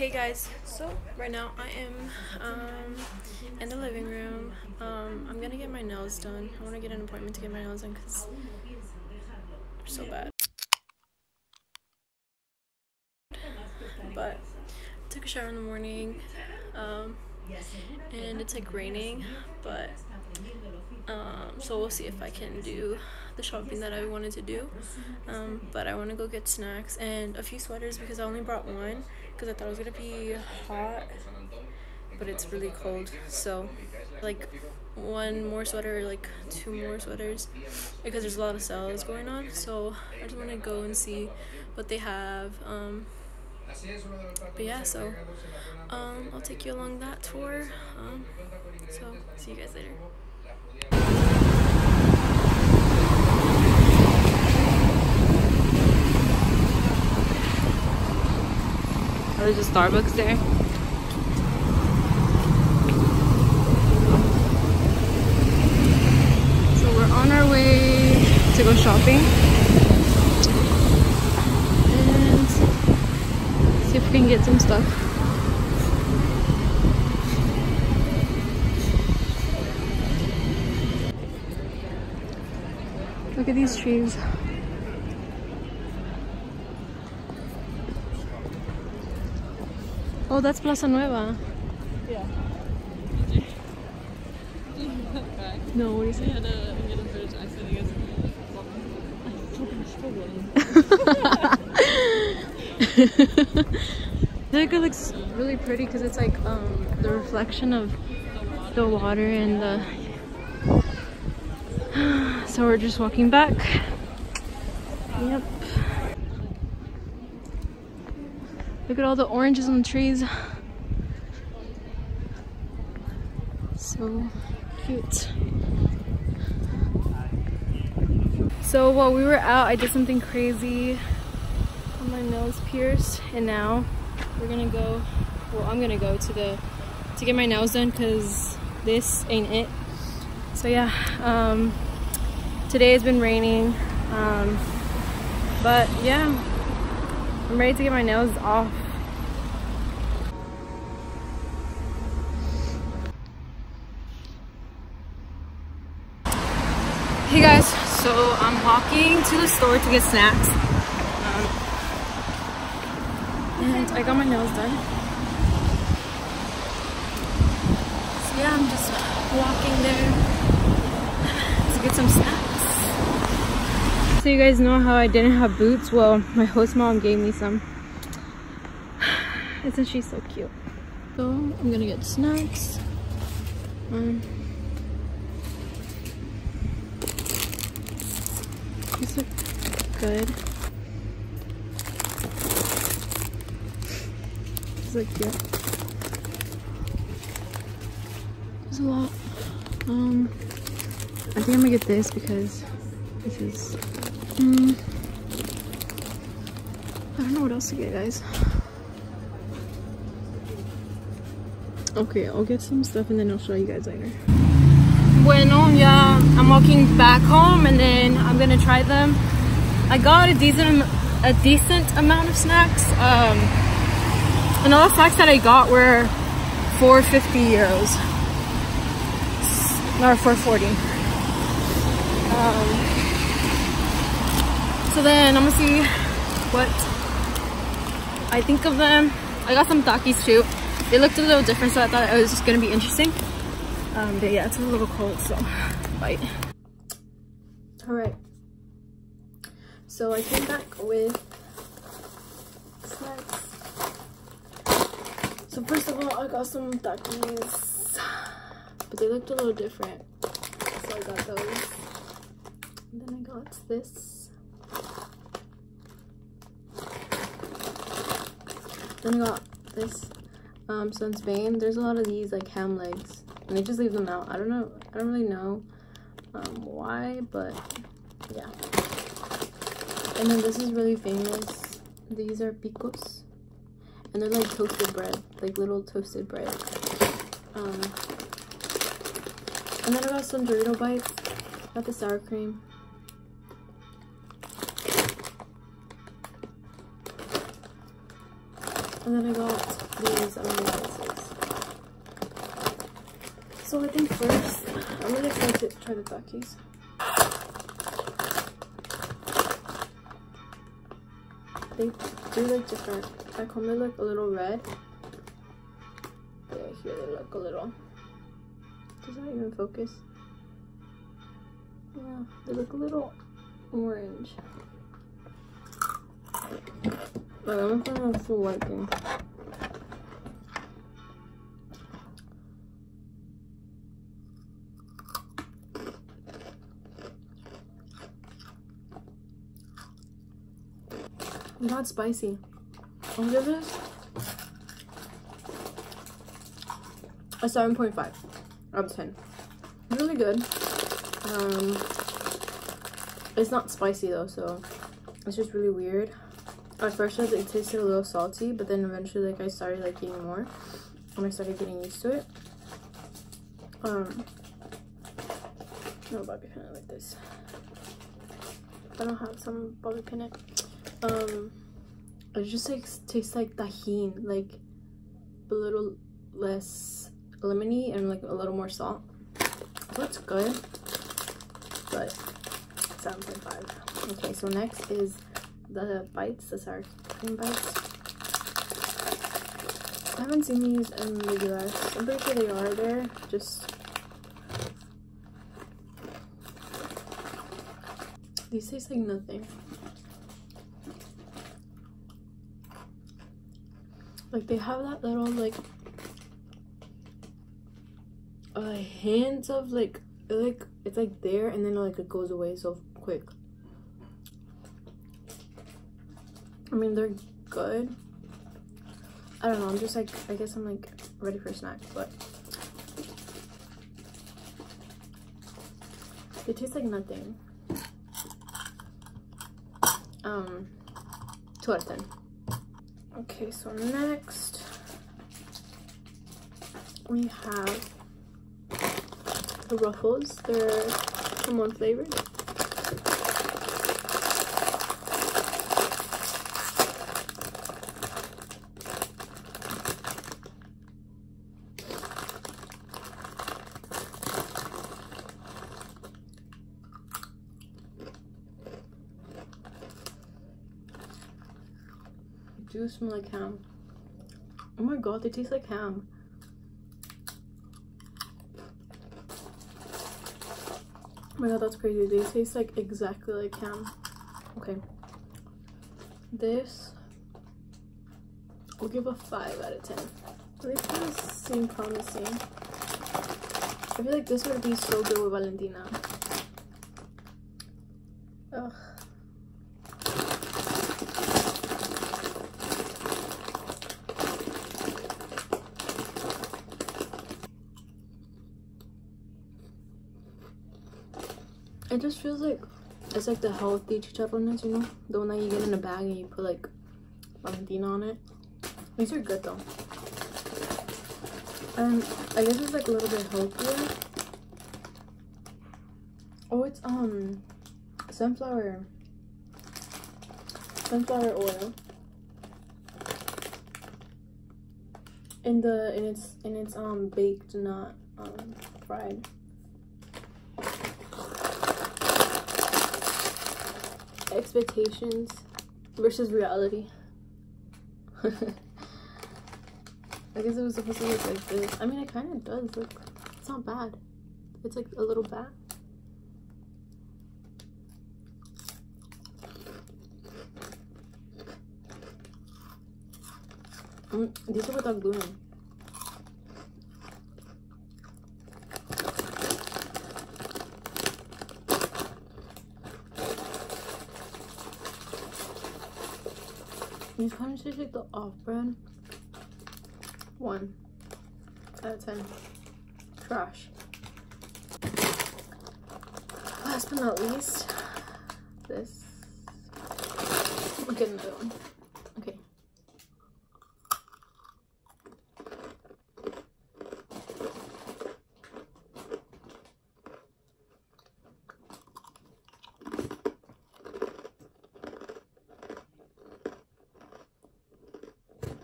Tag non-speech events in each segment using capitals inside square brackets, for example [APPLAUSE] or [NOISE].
Hey guys, so right now I am um, in the living room. Um, I'm gonna get my nails done. I want to get an appointment to get my nails done because they're so bad. But I took a shower in the morning um, and it's like raining, but um, so we'll see if I can do the shopping that I wanted to do. Um, but I want to go get snacks and a few sweaters because I only brought one because I thought it was gonna be hot, but it's really cold. So, like one more sweater, like two more sweaters, because there's a lot of sales going on. So I just want to go and see what they have. Um, but yeah, so um, I'll take you along that tour. Um, so see you guys later. There's a Starbucks there. So we're on our way to go shopping. And see if we can get some stuff. Look at these trees. Oh, that's Plaza Nueva. Yeah. No, what do you say? I had a, I had a British accent. I guess. I'm fucking struggling. I think it looks really pretty because it's like um, the reflection of the water and the. [SIGHS] So we're just walking back. Yep. Look at all the oranges on the trees. So cute. So while we were out, I did something crazy. My nails pierced, and now we're gonna go. Well, I'm gonna go to the to get my nails done because this ain't it. So yeah, um, today has been raining, um, but yeah, I'm ready to get my nails off. Hey guys, so I'm walking to the store to get snacks. And I got my nails done. So yeah, I'm just walking there to get some snacks. So you guys know how I didn't have boots? Well, my host mom gave me some. [SIGHS] Isn't she so cute? So I'm gonna get snacks. Um, these look good. Look cute. There's a lot. Um, I think I'm gonna get this because this is. Um, I don't know what else to get, guys. Okay, I'll get some stuff and then I'll show you guys later. Bueno, yeah, I'm walking back home and then I'm gonna try them. I got a decent, a decent amount of snacks. Um, and all the that I got were 450 euros, or 440. Um, so then I'm gonna see what I think of them. I got some Takis too. They looked a little different, so I thought it was just gonna be interesting. Um, but yeah, it's a little cold, so bite. All right. So I came back with snacks. So first of all, I got some Takis, but they looked a little different, so I got those. And then I got this. Then I got this. Um, so in Spain, there's a lot of these like ham legs, and they just leave them out. I don't know. I don't really know um, why, but yeah. And then this is really famous. These are picos, and they're like toasted bread, like little toasted bread. Um, and then I got some Dorito bites. Got the sour cream. And then I got these glasses. So I think first, I'm really excited to try the Takis. They do look different. At home they look a little red. Yeah, here they look a little. Does that even focus? Yeah, they look a little orange. But I'm gonna have full liking. Not spicy. I'll give this a 7.5 out of 10. Really good. Um, it's not spicy though, so it's just really weird. At first it tasted a little salty, but then eventually like I started like eating more and I started getting used to it. Um, no bobby pin like this. I don't have some bobby pin. it. Um, it just like tastes like Tajín, like a little less lemony and like a little more salt. So it's good, but 7.5. Okay, so next is the bites, the sour cream bites. I haven't seen these in the US. I'm pretty sure they are there. Just these taste like nothing. Like they have that little like a hint of like like it's like there and then like it goes away so quick. I mean they're good. I don't know, I'm just like I guess I'm like ready for a snack, but they taste like nothing. Um two out of ten. Okay, so next we have the Ruffles. They're lemon flavored. Do smell like ham. Oh my god, they taste like ham. Oh my god, that's crazy. They taste like exactly like ham. Okay. This we'll give a 5 out of 10. They kind of seem promising. I feel like this would be so good with Valentina. Ugh. It just feels like it's like the healthy chicharrones, you know? The one that you get in a bag and you put like Valentina on it. These are good though. And I guess it's like a little bit healthier. Oh, it's um sunflower sunflower oil. And the and it's and it's um baked, not um fried. Expectations versus reality. [LAUGHS] I guess it was supposed to look like this. I mean, it kind of does look. It's not bad. It's like a little bat. Mm, these are without gluten. These kind of taste like the off-brand. One out of ten. Trash. Last but not least, this. We'll get another one. Okay.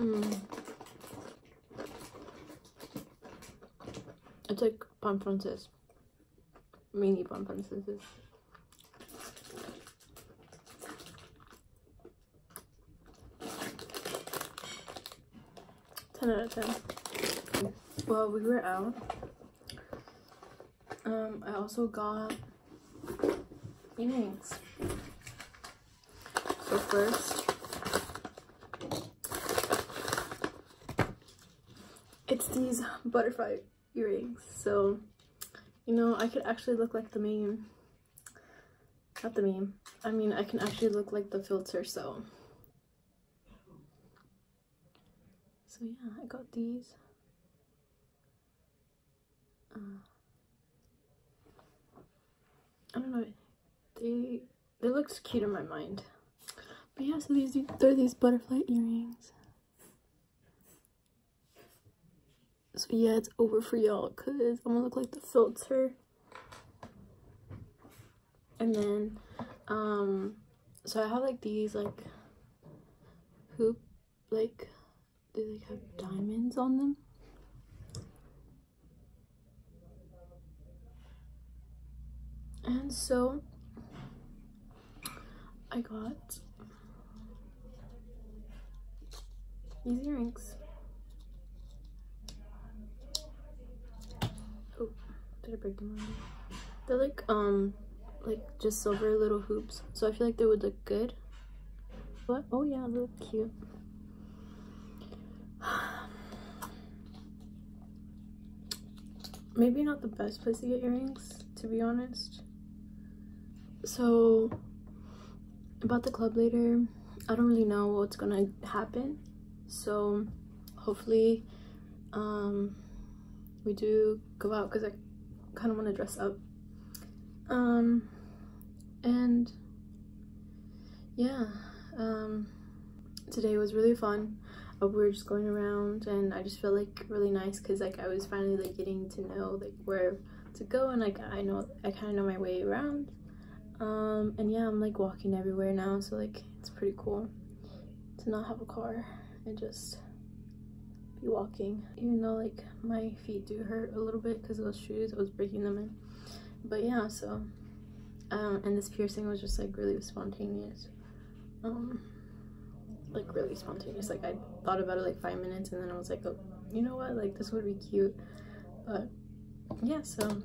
Mm. It's like pan francés. Mini pan francés. 10 out of 10. Well, we were out. Um, I also got earrings. So first, it's these butterfly earrings. So, you know, I could actually look like the meme. Not the meme. I mean, I can actually look like the filter, so so yeah i got these uh, i don't know they they looks cute in my mind but yeah so these they're these butterfly earrings so yeah it's over for y'all because i'm gonna look like the filter and then um so i have like these like hoop like they like have diamonds on them. And so I got these earrings. Oh, did I break them already? They're like um like just silver little hoops. So I feel like they would look good. What? Oh yeah, they look cute. [SIGHS] maybe not the best place to get earrings to be honest so about the club later i don't really know what's gonna happen so hopefully um we do go out because i kind of want to dress up. Um and yeah um today was really fun. We were just going around and I just feel like really nice because like I was finally like getting to know like where to go and like I know I kind of know my way around. Um and yeah I'm like walking everywhere now so like it's pretty cool to not have a car and just be walking. Even though like my feet do hurt a little bit because of those shoes I was breaking them in. But yeah so um and this piercing was just like really spontaneous. Um like really spontaneous. Like i thought about it like five minutes and then i was like oh you know what? Like this would be cute. But yeah so